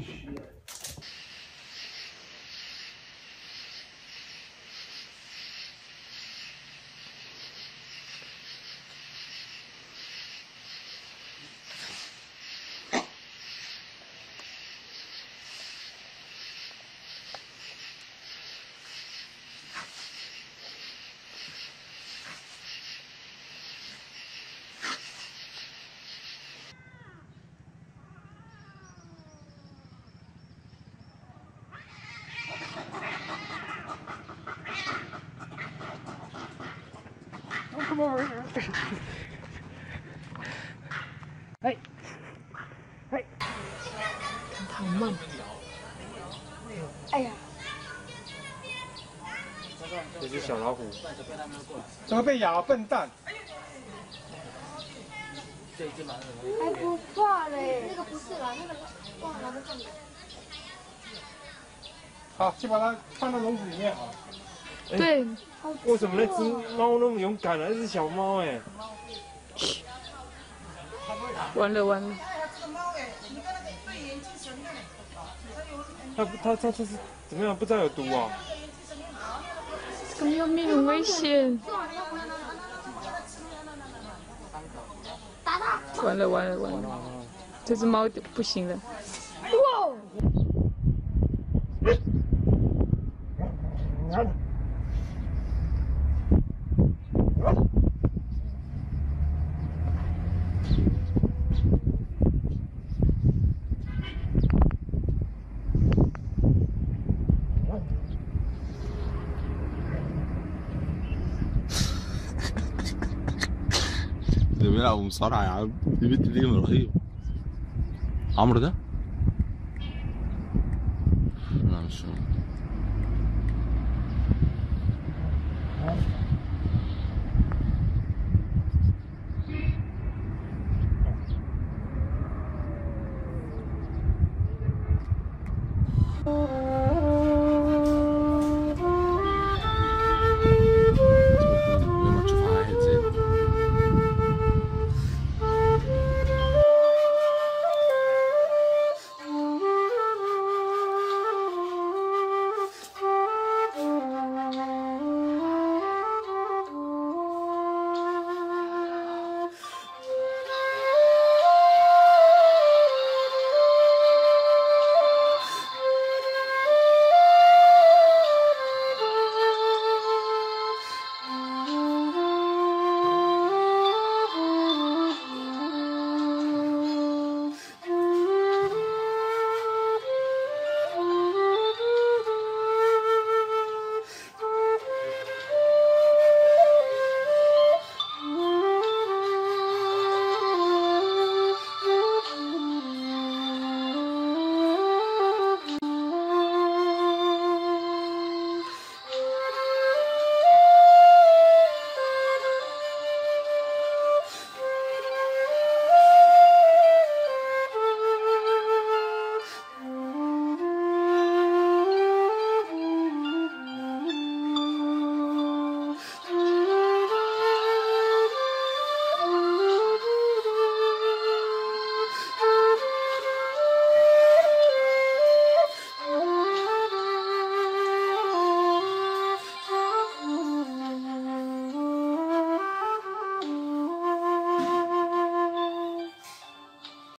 huge 空虚。哎，哎，好慢。哎呀，这只小老虎，怎么被咬？笨蛋！还不怕嘞？那个不是啦，那个哇，拿在这里。好，去把它放到笼子里面啊。对，为什么那只猫那么勇敢呢？那只小猫哎，完了完了，它它它这是怎么样？不知道有毒啊？这个喵咪很危险。完了完了完了，这只猫不行了。哇 جميله أو مصارعه يا عم. دي بنت دي رهيب عمرو ده؟ لا مش هو Oh.